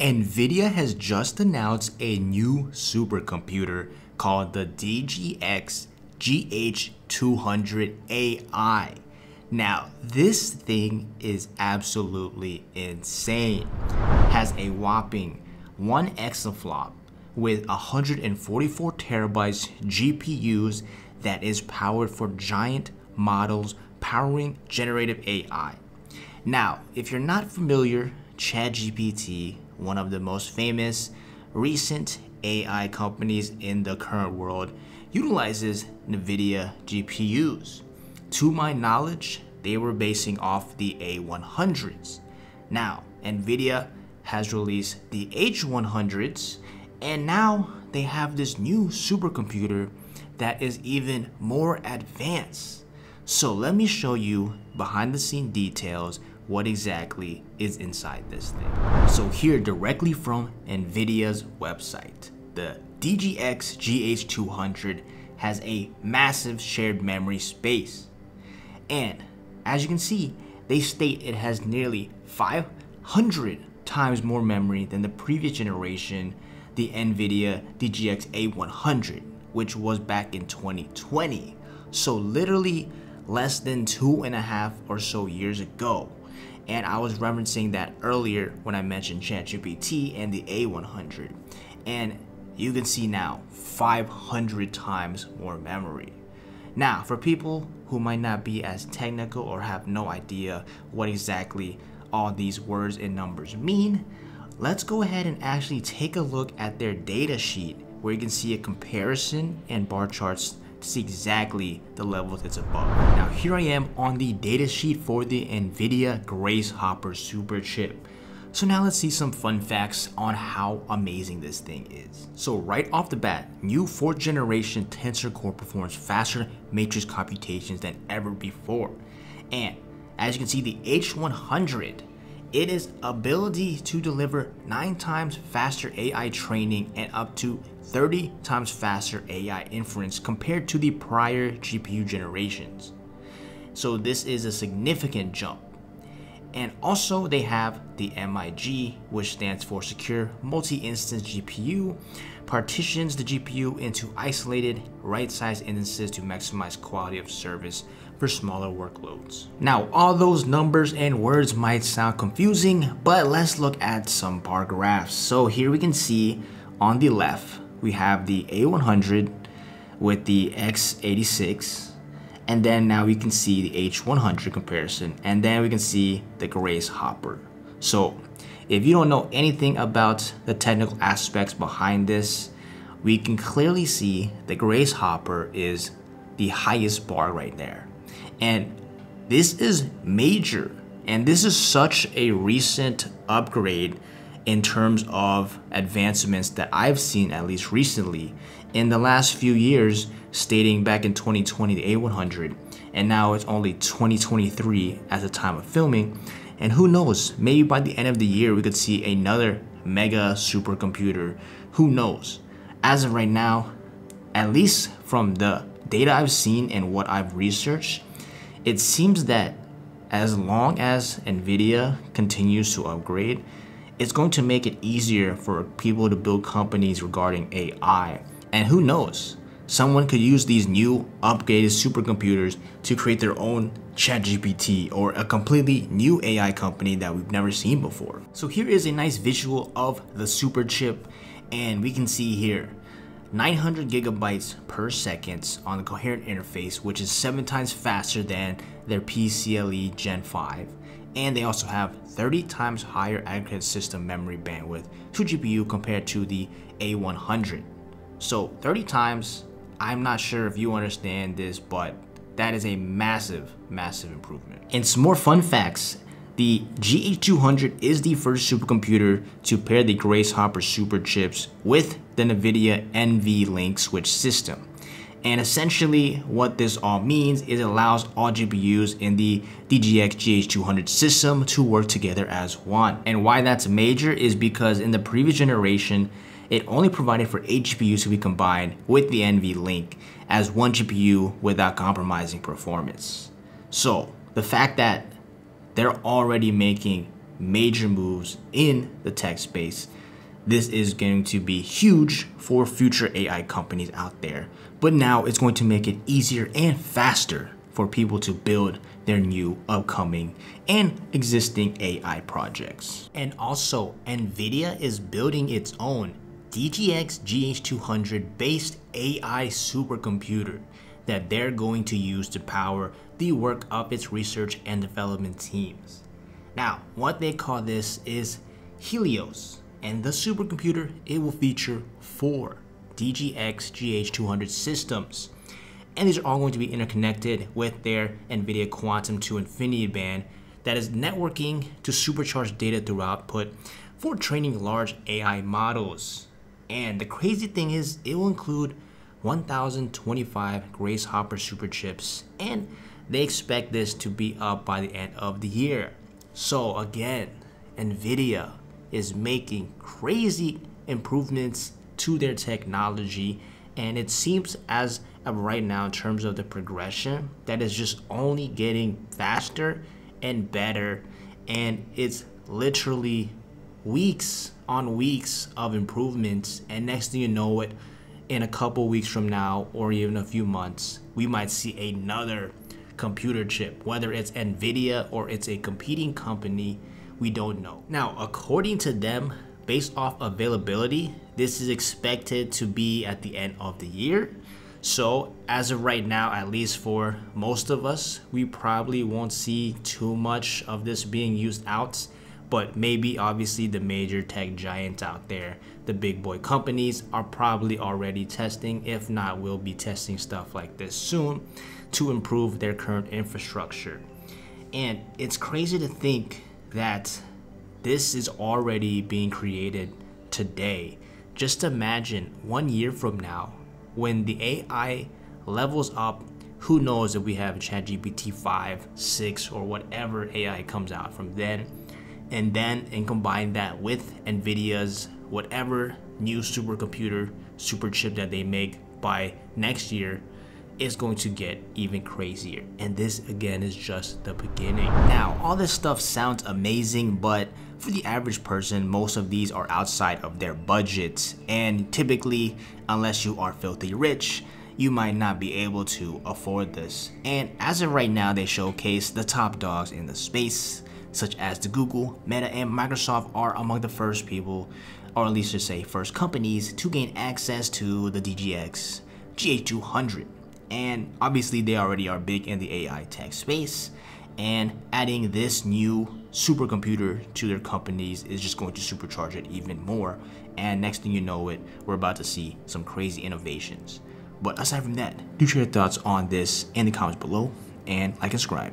NVIDIA has just announced a new supercomputer called the DGX GH200AI. Now, this thing is absolutely insane. Has a whopping 1 exaflop with 144 terabytes GPUs that is powered for giant models powering generative AI. Now, if you're not familiar, ChatGPT, one of the most famous recent AI companies in the current world, utilizes NVIDIA GPUs. To my knowledge, they were basing off the A100s. Now, NVIDIA has released the H100s, and now they have this new supercomputer that is even more advanced. So let me show you behind the scene details what exactly is inside this thing. So here directly from NVIDIA's website, the DGX GH200 has a massive shared memory space. And as you can see, they state it has nearly 500 times more memory than the previous generation, the NVIDIA DGX A100, which was back in 2020. So literally less than two and a half or so years ago. And I was referencing that earlier when I mentioned ChatGPT and the A100. And you can see now 500 times more memory. Now, for people who might not be as technical or have no idea what exactly all these words and numbers mean, let's go ahead and actually take a look at their data sheet where you can see a comparison and bar charts see exactly the levels it's above. Now here I am on the datasheet for the NVIDIA Grace Hopper Super Chip. So now let's see some fun facts on how amazing this thing is. So right off the bat, new 4th generation Tensor Core performs faster matrix computations than ever before. And as you can see, the H100 it is ability to deliver 9 times faster AI training and up to 30 times faster AI inference compared to the prior GPU generations. So this is a significant jump. And also they have the MIG, which stands for Secure Multi-Instance GPU, partitions the GPU into isolated right-sized instances to maximize quality of service for smaller workloads. Now, all those numbers and words might sound confusing, but let's look at some bar graphs. So here we can see on the left, we have the A100 with the X86, and then now we can see the H100 comparison, and then we can see the Grace Hopper. So if you don't know anything about the technical aspects behind this, we can clearly see the Grace Hopper is the highest bar right there. And this is major, and this is such a recent upgrade in terms of advancements that I've seen at least recently in the last few years stating back in 2020 the A100 and now it's only 2023 at the time of filming. And who knows maybe by the end of the year we could see another mega supercomputer. Who knows? As of right now at least from the data I've seen and what I've researched it seems that as long as Nvidia continues to upgrade it's going to make it easier for people to build companies regarding AI and who knows someone could use these new upgraded supercomputers to create their own ChatGPT or a completely new AI company that we've never seen before. So here is a nice visual of the super chip and we can see here 900 gigabytes per second on the coherent interface which is 7 times faster than their PCIe Gen 5 and they also have 30 times higher aggregate system memory bandwidth to GPU compared to the A100. So 30 times I'm not sure if you understand this, but that is a massive, massive improvement. And some more fun facts. The GH200 is the first supercomputer to pair the Grace Hopper super chips with the NVIDIA NVLink switch system. And essentially what this all means is it allows all GPUs in the DGX GH200 system to work together as one. And why that's major is because in the previous generation, it only provided for 8 GPUs to be combined with the NVLink as one GPU without compromising performance. So the fact that they're already making major moves in the tech space. This is going to be huge for future AI companies out there. But now it's going to make it easier and faster for people to build their new upcoming and existing AI projects. And also, NVIDIA is building its own DGX GH200 based AI supercomputer that they're going to use to power the work of its research and development teams. Now, what they call this is Helios, and the supercomputer, it will feature four DGX GH200 systems and these are all going to be interconnected with their NVIDIA Quantum 2 InfiniBand that is networking to supercharge data through output for training large AI models. And the crazy thing is, it will include 1025 Grace Hopper Super Chips, and they expect this to be up by the end of the year. So, again, NVIDIA is making crazy improvements to their technology, and it seems as of right now in terms of the progression that is just only getting faster and better. And it's literally weeks on weeks of improvements and next thing you know it in a couple weeks from now or even a few months we might see another computer chip. Whether it's nvidia or it's a competing company we don't know. Now according to them based off availability this is expected to be at the end of the year. So as of right now, at least for most of us, we probably won't see too much of this being used out. But maybe obviously the major tech giants out there, the big boy companies are probably already testing, if not will be testing stuff like this soon to improve their current infrastructure. And it's crazy to think that this is already being created today. Just imagine one year from now, when the AI levels up, who knows if we have ChatGPT 5, 6, or whatever AI comes out from then. And then and combine that with NVIDIA's whatever new supercomputer, super chip that they make by next year is going to get even crazier. And this again is just the beginning. Now, all this stuff sounds amazing, but for the average person, most of these are outside of their budget. And typically, unless you are filthy rich, you might not be able to afford this. And as of right now, they showcase the top dogs in the space, such as the Google, Meta, and Microsoft are among the first people, or at least to say first companies, to gain access to the DGX GH200 and obviously they already are big in the AI tech space and adding this new supercomputer to their companies is just going to supercharge it even more. And next thing you know it we're about to see some crazy innovations. But aside from that do share your thoughts on this in the comments below and like and subscribe